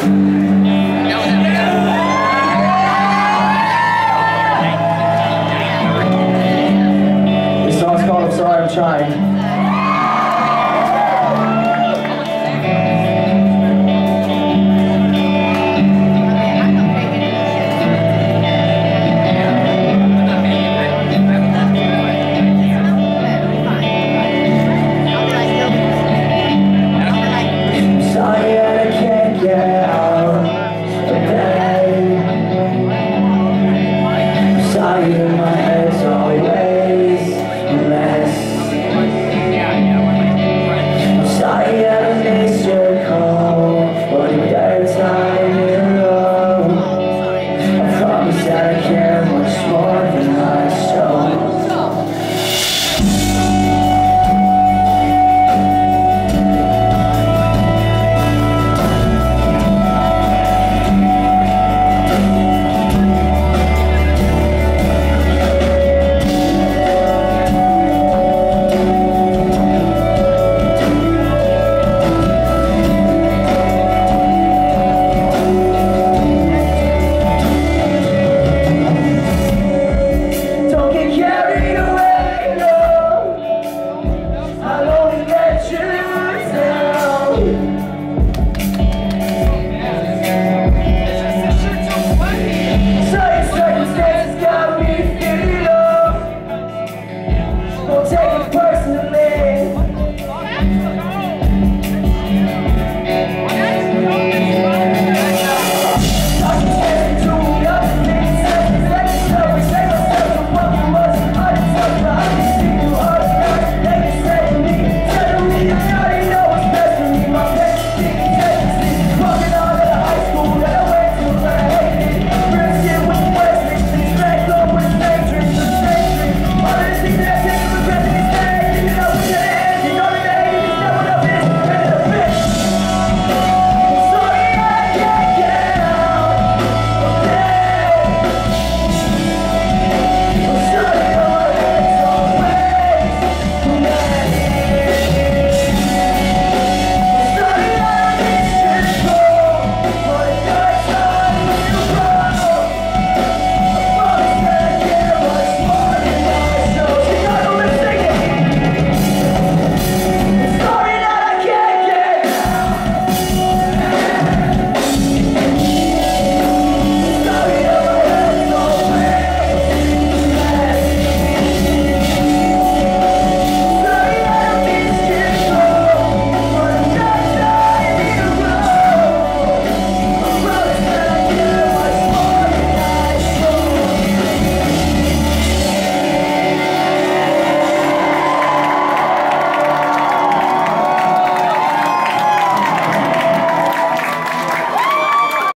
This song's called I'm Sorry I'm Trying. take it personally.